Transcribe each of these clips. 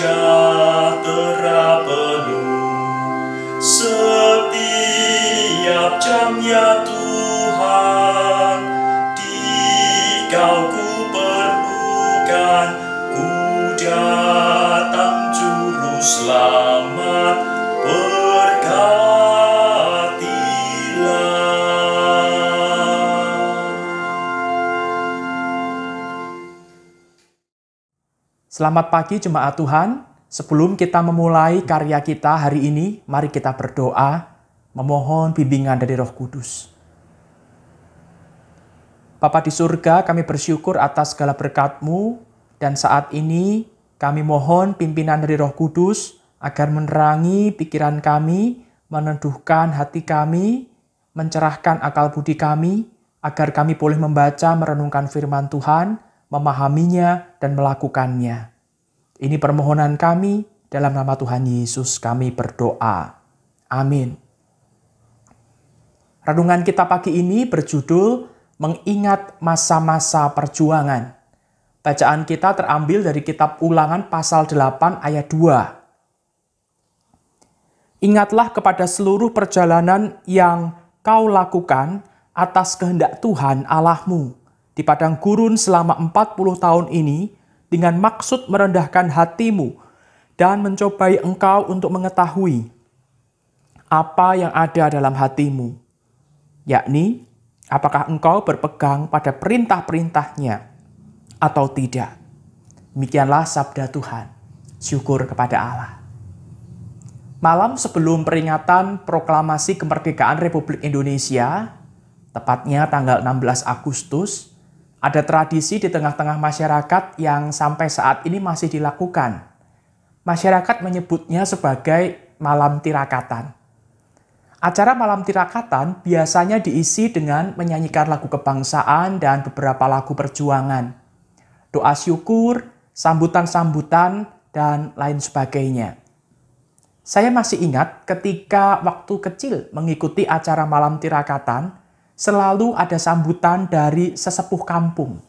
sejahtera penuh. Setiap jam ya Tuhan Dikau ku perlukan. Ku datang juru Selamat pagi jemaat Tuhan. Sebelum kita memulai karya kita hari ini, mari kita berdoa memohon bimbingan dari Roh Kudus. Bapa di surga, kami bersyukur atas segala berkat-Mu dan saat ini kami mohon pimpinan dari Roh Kudus agar menerangi pikiran kami, meneduhkan hati kami, mencerahkan akal budi kami, agar kami boleh membaca, merenungkan firman Tuhan, memahaminya, dan melakukannya. Ini permohonan kami dalam nama Tuhan Yesus kami berdoa. Amin. Renungan kita pagi ini berjudul Mengingat Masa-Masa Perjuangan. Bacaan kita terambil dari kitab Ulangan pasal 8 ayat 2. Ingatlah kepada seluruh perjalanan yang kau lakukan atas kehendak Tuhan Allahmu di padang gurun selama 40 tahun ini dengan maksud merendahkan hatimu dan mencobai engkau untuk mengetahui apa yang ada dalam hatimu, yakni apakah engkau berpegang pada perintah-perintahnya atau tidak. Demikianlah sabda Tuhan. Syukur kepada Allah. Malam sebelum peringatan proklamasi kemerdekaan Republik Indonesia, tepatnya tanggal 16 Agustus, ada tradisi di tengah-tengah masyarakat yang sampai saat ini masih dilakukan. Masyarakat menyebutnya sebagai malam tirakatan. Acara malam tirakatan biasanya diisi dengan menyanyikan lagu kebangsaan dan beberapa lagu perjuangan, doa syukur, sambutan-sambutan, dan lain sebagainya. Saya masih ingat ketika waktu kecil mengikuti acara malam tirakatan, selalu ada sambutan dari sesepuh kampung.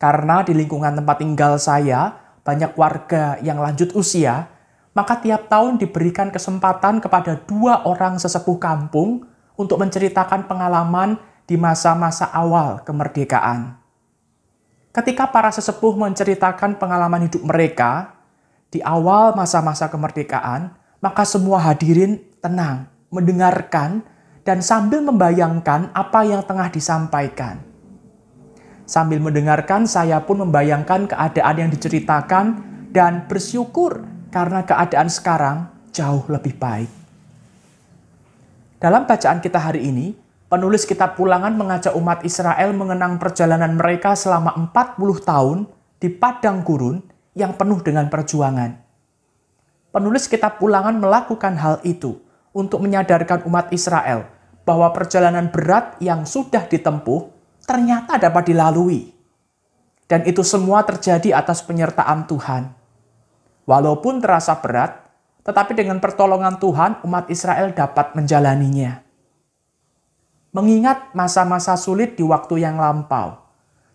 Karena di lingkungan tempat tinggal saya banyak warga yang lanjut usia, maka tiap tahun diberikan kesempatan kepada dua orang sesepuh kampung untuk menceritakan pengalaman di masa-masa awal kemerdekaan. Ketika para sesepuh menceritakan pengalaman hidup mereka di awal masa-masa kemerdekaan, maka semua hadirin tenang, mendengarkan, dan sambil membayangkan apa yang tengah disampaikan. Sambil mendengarkan, saya pun membayangkan keadaan yang diceritakan dan bersyukur karena keadaan sekarang jauh lebih baik. Dalam bacaan kita hari ini, penulis kitab Pulangan mengajak umat Israel mengenang perjalanan mereka selama 40 tahun di padang gurun yang penuh dengan perjuangan. Penulis kitab Pulangan melakukan hal itu untuk menyadarkan umat Israel bahwa perjalanan berat yang sudah ditempuh ternyata dapat dilalui. Dan itu semua terjadi atas penyertaan Tuhan. Walaupun terasa berat, tetapi dengan pertolongan Tuhan umat Israel dapat menjalaninya. Mengingat masa-masa sulit di waktu yang lampau,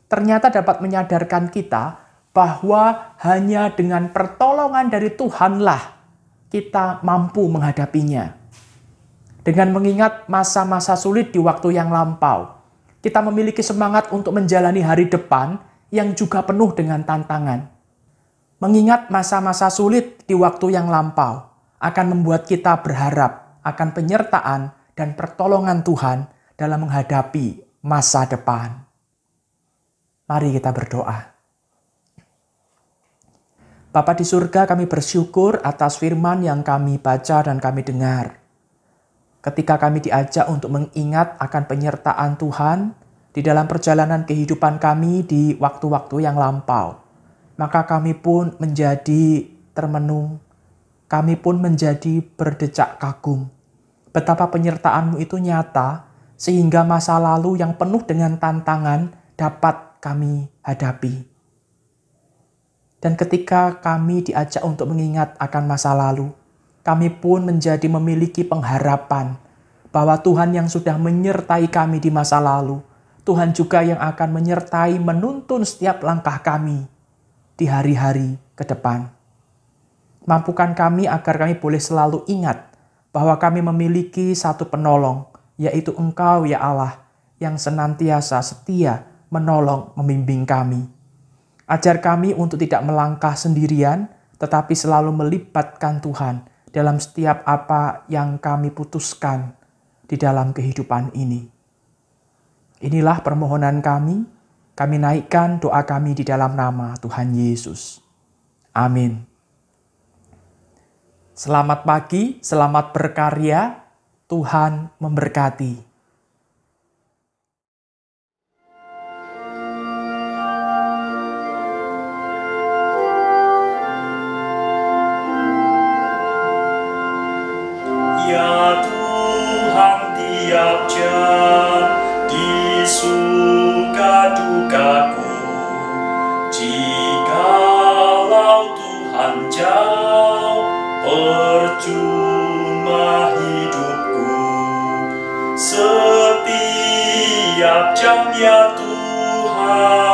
ternyata dapat menyadarkan kita bahwa hanya dengan pertolongan dari Tuhanlah kita mampu menghadapinya. Dengan mengingat masa-masa sulit di waktu yang lampau, kita memiliki semangat untuk menjalani hari depan yang juga penuh dengan tantangan. Mengingat masa-masa sulit di waktu yang lampau akan membuat kita berharap akan penyertaan dan pertolongan Tuhan dalam menghadapi masa depan. Mari kita berdoa. Bapa di surga kami bersyukur atas firman yang kami baca dan kami dengar. Ketika kami diajak untuk mengingat akan penyertaan Tuhan di dalam perjalanan kehidupan kami di waktu-waktu yang lampau, maka kami pun menjadi termenung, kami pun menjadi berdecak kagum. Betapa penyertaanmu itu nyata, sehingga masa lalu yang penuh dengan tantangan dapat kami hadapi. Dan ketika kami diajak untuk mengingat akan masa lalu, kami pun menjadi memiliki pengharapan bahwa Tuhan yang sudah menyertai kami di masa lalu, Tuhan juga yang akan menyertai menuntun setiap langkah kami di hari-hari ke depan. Mampukan kami agar kami boleh selalu ingat bahwa kami memiliki satu penolong, yaitu Engkau ya Allah, yang senantiasa setia menolong membimbing kami. Ajar kami untuk tidak melangkah sendirian, tetapi selalu melibatkan Tuhan dalam setiap apa yang kami putuskan di dalam kehidupan ini. Inilah permohonan kami, kami naikkan doa kami di dalam nama Tuhan Yesus. Amin. Selamat pagi, selamat berkarya, Tuhan memberkati. Setiap jam ya Tuhan